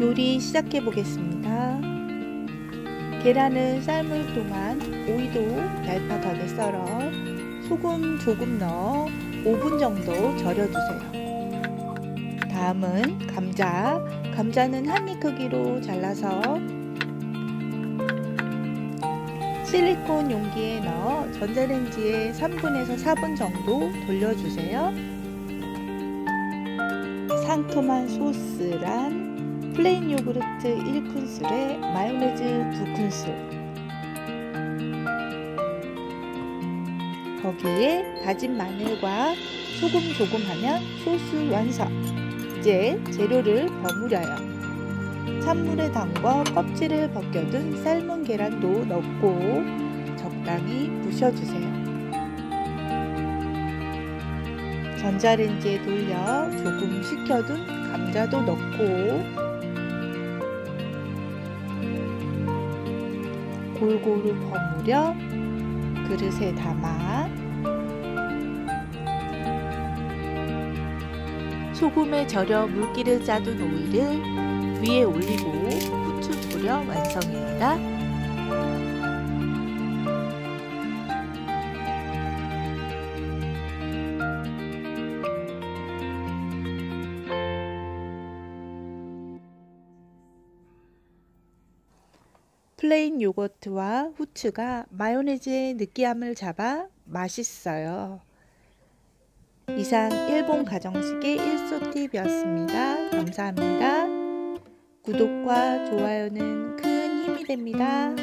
요리 시작해 보겠습니다. 계란을 삶을 동안 오이도 얇아하게 썰어 소금 조금 넣어 5분 정도 절여주세요. 다음은 감자. 감자는 한 입 크기로 잘라서 실리콘 용기에 넣어 전자레인지에 3분에서 4분 정도 돌려주세요. 상큼한 소스란 플레인 요구르트 1큰술에 마요네즈 2큰술. 거기에 다진 마늘과 소금 조금 하면 소스 완성. 이제 재료를 버무려요. 찬물에 담궈 껍질을 벗겨둔 삶은 계란도 넣고 적당히 부셔주세요. 전자레인지에 돌려 조금 식혀둔 감자도 넣고 골고루 버무려 그릇에 담아 소금에 절여 물기를 짜둔 오이를 위에 올리고 후추 뿌려 완성입니다. 플레인 요거트와 후추가 마요네즈의 느끼함을 잡아 맛있어요. 이상 일본 가정식의 1소 팁이었습니다. 감사합니다. 구독과 좋아요는 큰 힘이 됩니다.